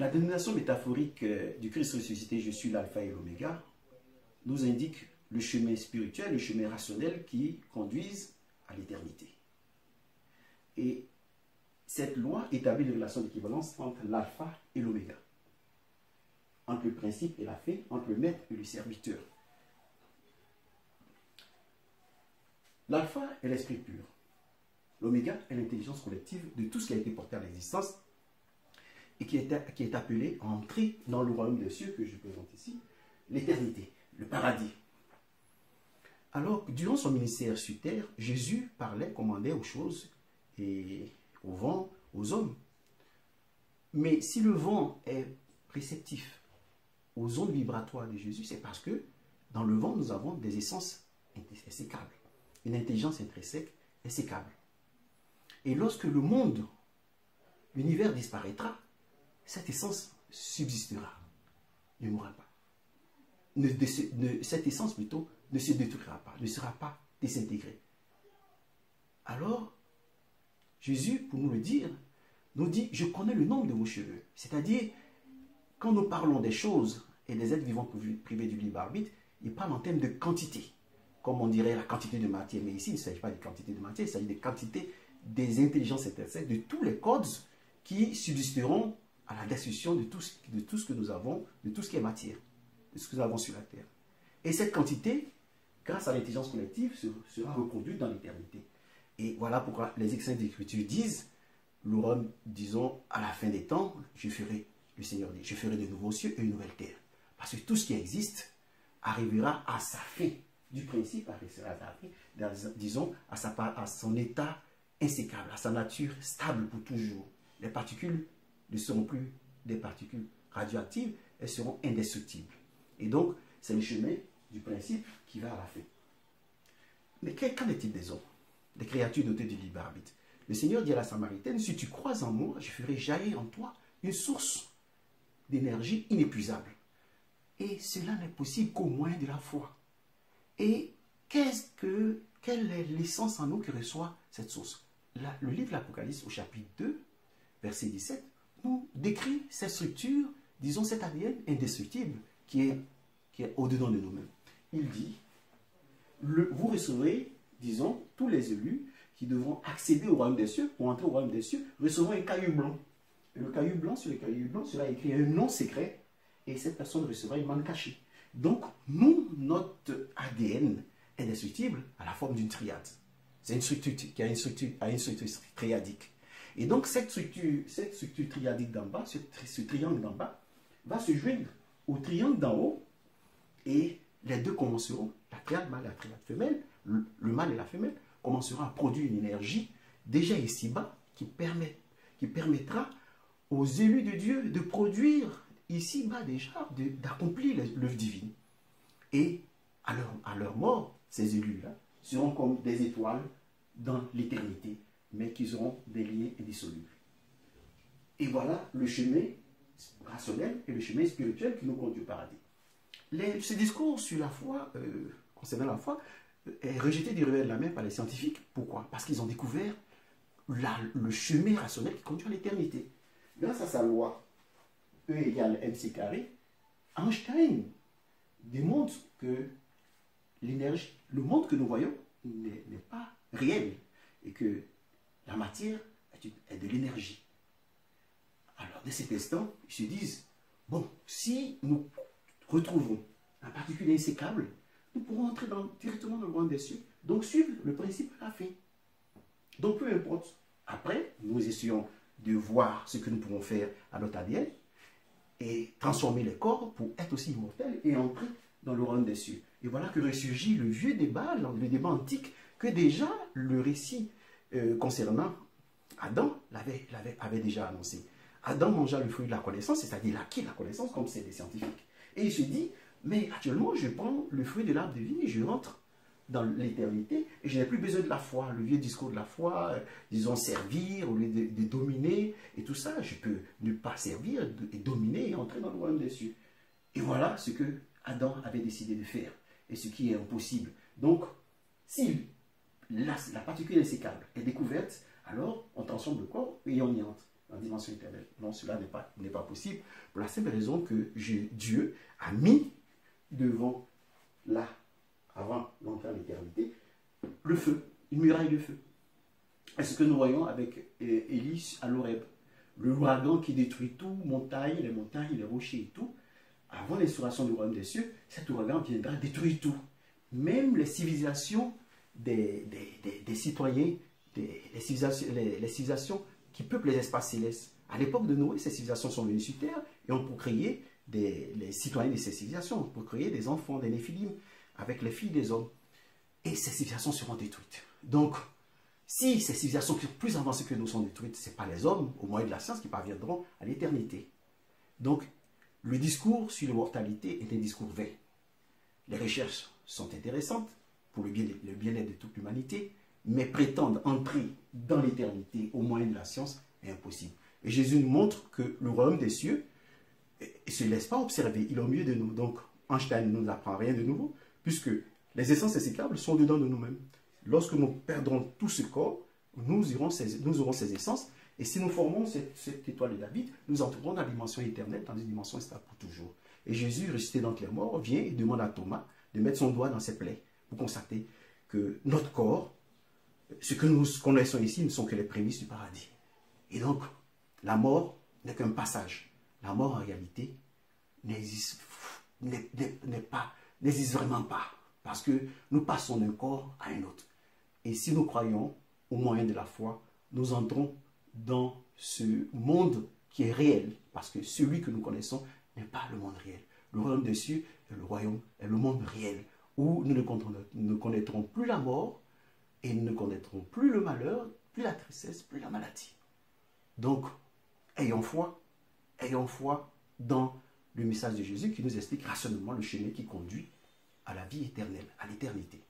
la dénomination métaphorique euh, du Christ ressuscité, je suis l'alpha et l'oméga, nous indique le chemin spirituel, le chemin rationnel qui conduisent à l'éternité. Et cette loi établit une relation d'équivalence entre l'alpha et l'oméga, entre le principe et la fin, entre le maître et le serviteur. L'alpha est l'esprit pur. L'oméga est l'intelligence collective de tout ce qui a été porté à l'existence et qui est, appelé à entrer dans le royaume des cieux que je présente ici, l'éternité, le paradis. Alors, durant son ministère sur terre, Jésus parlait, commandait aux choses et au vent, aux hommes. Mais si le vent est réceptif aux ondes vibratoires de Jésus, c'est parce que dans le vent, nous avons des essences insécables, une intelligence intrinsèque insécable. Et lorsque le monde, l'univers disparaîtra, cette essence subsistera, ne mourra pas. cette essence plutôt ne se détruira pas, ne sera pas désintégrée. Alors, Jésus, pour nous le dire, nous dit, je connais le nombre de vos cheveux. C'est-à-dire, quand nous parlons des choses et des êtres vivants privés du libre arbitre, il parle en termes de quantité, comme on dirait la quantité de matière. Mais ici, il ne s'agit pas de quantité de matière, il s'agit de quantité des intelligences intrinsèques, de tous les codes qui subsisteront à la destruction de tout, ce, de tout ce que nous avons, de tout ce qui est matière, de ce que nous avons sur la terre. Et cette quantité, grâce à l'intelligence collective, sera reconduite dans l'éternité. Et voilà pourquoi les extraits d'Écriture disent, l'homme, disons, à la fin des temps, je ferai, le Seigneur dit, je ferai de nouveaux cieux et une nouvelle terre. Parce que tout ce qui existe arrivera à sa fin. Du principe arrivera à sa fin, disons, à, sa, à son état insécable, à sa nature stable pour toujours. Les particules ne seront plus des particules radioactives, elles seront indestructibles. Et donc, c'est le chemin du principe qui va à la fin. Mais qu'en est-il des hommes Des créatures dotées du libre arbitre? Le Seigneur dit à la Samaritaine, si tu crois en moi, je ferai jaillir en toi une source d'énergie inépuisable. Et cela n'est possible qu'au moins de la foi. Et qu'est-ce que, quelle est l'essence en nous qui reçoit cette source? Le livre de l'Apocalypse au chapitre 2, verset 17, nous décrit cette structure, disons cet ADN indestructible qui est, qui est au-dedans de nous-mêmes. Il dit, vous recevrez, disons, tous les élus qui devront accéder au royaume des cieux, pour entrer au royaume des cieux, recevront un caillou blanc. Et le caillou blanc, sur le caillou blanc, cela écrit un nom secret, et cette personne recevra une manne cachée. Donc, nous, notre ADN indestructible a la forme d'une triade. C'est une structure qui a une structure, a une structure triadique. Et donc, cette structure, cette structure triadique d'en bas, ce, triangle d'en bas, va se joindre au triangle d'en haut et les deux commenceront, la triade mâle et la triade femelle, le, mâle et la femelle, commenceront à produire une énergie déjà ici-bas qui, permet, qui permettra aux élus de Dieu de produire ici-bas déjà, d'accomplir l'œuvre divine. Et à à leur mort, ces élus-là seront comme des étoiles dans l'éternité mais qui seront des liens indissolubles. Et voilà le chemin rationnel et le chemin spirituel qui nous conduit au paradis. ce discours sur la foi, euh, concernant la foi, euh, est rejeté du revers de la main par les scientifiques. Pourquoi? Parce qu'ils ont découvert le chemin rationnel qui conduit à l'éternité. Grâce à sa loi E égale mc carré, Einstein démontre que l'énergie, le monde que nous voyons n'est pas réel et que la matière est de l'énergie. Alors, dès cet instant, ils se disent, bon, si nous retrouvons un particule insécable, nous pourrons entrer directement dans le royaume des cieux. Donc, suivre le principe à la fin. Donc, peu importe. Après, nous essayons de voir ce que nous pourrons faire à notre ADN et transformer les corps pour être aussi immortels et entrer dans le royaume des cieux. Et voilà que ressurgit le vieux débat, le débat antique, que déjà le récit euh, concernant Adam l'avait, avait déjà annoncé. Adam mangea le fruit de la connaissance, c'est-à-dire il a acquis la connaissance, comme c'est des scientifiques. Et il se dit, mais actuellement, je prends le fruit de l'arbre de vie, je rentre dans l'éternité, et je n'ai plus besoin de la foi, le vieux discours de la foi, euh, disons servir au lieu de, dominer, et tout ça, je peux ne pas servir et dominer et entrer dans le royaume des cieux. Et voilà ce que Adam avait décidé de faire, et ce qui est impossible. Donc, s'il la, particule insécable est découverte, alors on transforme le corps et on y entre. la dimension éternelle. Non, cela n'est pas, pas possible, pour la simple raison que Dieu a mis devant, là, avant l'entrée en l'éternité, le feu, une muraille de feu. est ce que nous voyons avec euh, Élie à l'Oreb. Le ouragan qui détruit tout, montagne, les montagnes, les rochers et tout. Avant l'instauration du royaume des cieux, cet ouragan viendra détruire tout. Même les civilisations des, citoyens, des, les, civilisations, qui peuplent les espaces célestes. À l'époque de Noé, ces civilisations sont venues sur Terre et ont créer des, les citoyens de ces civilisations, pour créer des enfants, des néphilim, avec les filles des hommes. Et ces civilisations seront détruites. Donc, si ces civilisations sont plus avancées que nous sont détruites, ce n'est pas les hommes, au moyen de la science, qui parviendront à l'éternité. Donc, le discours sur l'immortalité est un discours vain. Les recherches sont intéressantes pour le bien-être de toute l'humanité, mais prétendre entrer dans l'éternité au moyen de la science est impossible. Et Jésus nous montre que le royaume des cieux ne se laisse pas observer, il est au milieu de nous. Donc, Einstein ne nous apprend rien de nouveau, puisque les essences insécables sont dedans de nous-mêmes. Lorsque nous perdrons tout ce corps, nous, aurons ces essences, et si nous formons cette, étoile de David, nous entrerons dans la dimension éternelle, dans une dimension stable pour toujours. Et Jésus, ressuscité dans les morts, vient et demande à Thomas de mettre son doigt dans ses plaies pour constater que notre corps, ce que nous connaissons ici, ne sont que les prémices du paradis. Et donc, la mort n'est qu'un passage. La mort, en réalité, n'existe vraiment pas. Parce que nous passons d'un corps à un autre. Et si nous croyons au moyen de la foi, nous entrons dans ce monde qui est réel, parce que celui que nous connaissons n'est pas le monde réel. Le royaume des cieux est le royaume, est le monde réel, où nous ne connaîtrons plus la mort et nous ne connaîtrons plus le malheur, plus la tristesse, plus la maladie. Donc, ayons foi, ayons foi dans le message de Jésus qui nous explique rationnellement le chemin qui conduit à la vie éternelle, à l'éternité.